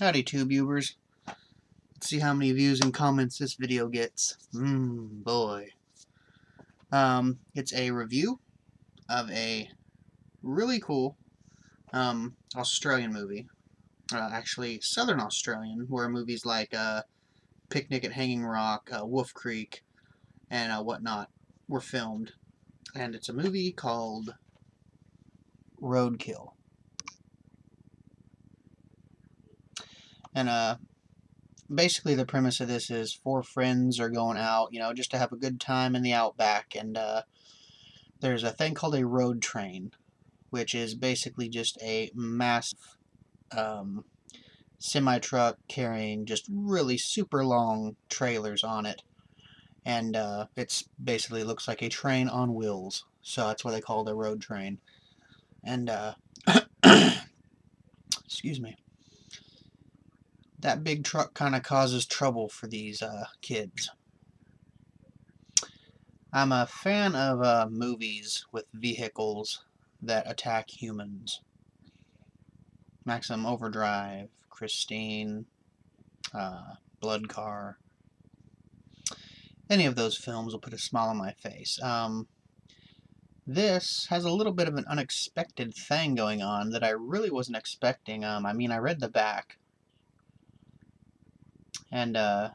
Howdy TubeUbers. Let's see how many views and comments this video gets. Mmm, boy. Um, it's a review of a really cool um, Australian movie. Uh, actually, Southern Australian, where movies like uh, Picnic at Hanging Rock, uh, Wolf Creek, and uh, whatnot were filmed. And it's a movie called Roadkill. And uh, basically the premise of this is four friends are going out, you know, just to have a good time in the outback. And uh, there's a thing called a road train, which is basically just a massive um, semi truck carrying just really super long trailers on it. And uh, it's basically looks like a train on wheels. So that's why they call it a road train. And, uh, excuse me that big truck kind of causes trouble for these uh, kids. I'm a fan of uh, movies with vehicles that attack humans. Maximum Overdrive, Christine, uh, Blood Car. Any of those films will put a smile on my face. Um, this has a little bit of an unexpected thing going on that I really wasn't expecting. Um, I mean, I read the back, and uh,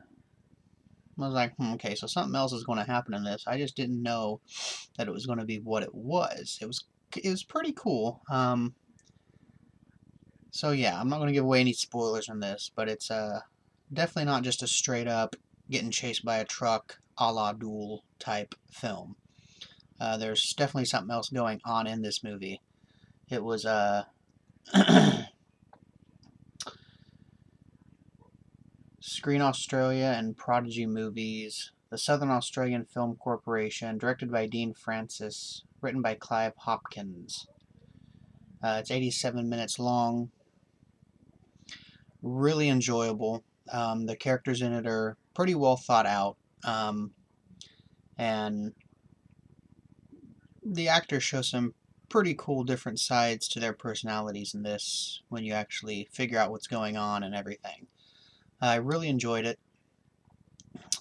I was like, hmm, okay, so something else is going to happen in this. I just didn't know that it was going to be what it was. It was it was pretty cool. Um, so yeah, I'm not going to give away any spoilers on this, but it's uh, definitely not just a straight up getting chased by a truck a la Duel type film. Uh, there's definitely something else going on in this movie. It was uh, Screen Australia and Prodigy Movies, the Southern Australian Film Corporation, directed by Dean Francis, written by Clive Hopkins. Uh, it's 87 minutes long. Really enjoyable. Um, the characters in it are pretty well thought out. Um, and the actors show some pretty cool different sides to their personalities in this when you actually figure out what's going on and everything. I really enjoyed it.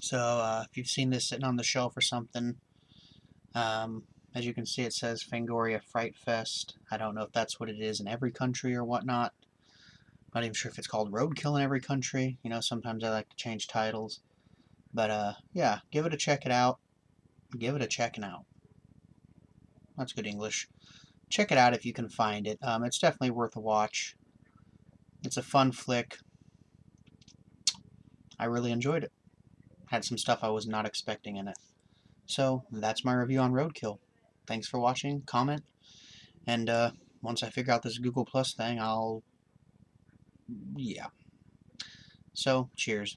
So uh, if you've seen this sitting on the shelf or something, um, as you can see it says Fangoria Fright Fest. I don't know if that's what it is in every country or whatnot. I'm Not even sure if it's called Roadkill in every country. You know, sometimes I like to change titles. But uh, yeah, give it a check it out. Give it a checking out. That's good English. Check it out if you can find it. Um, it's definitely worth a watch. It's a fun flick. I really enjoyed it. Had some stuff I was not expecting in it. So, that's my review on Roadkill. Thanks for watching, comment, and uh, once I figure out this Google Plus thing, I'll... yeah. So, cheers.